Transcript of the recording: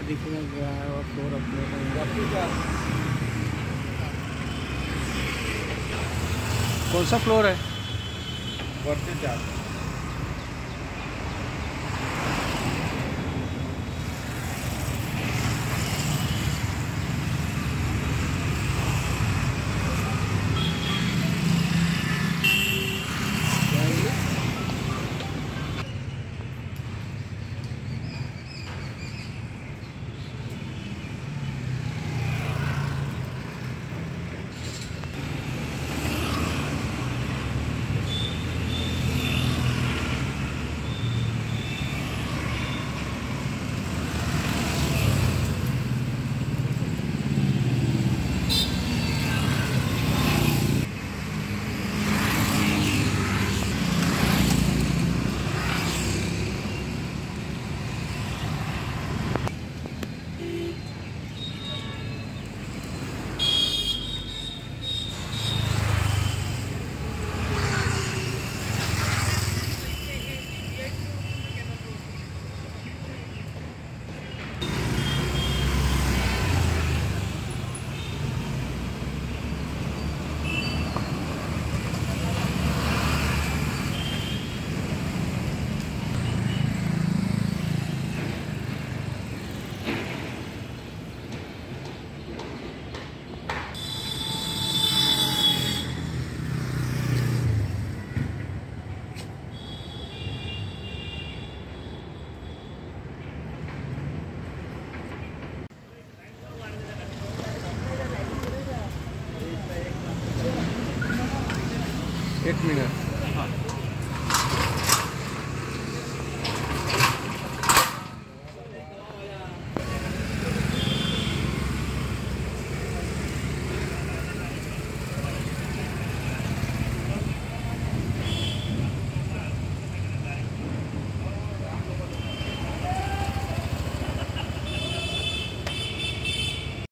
क्या दिखेगा है और फ्लोर अपने कौन सा फ्लोर है? वरचे चार एक मिनट।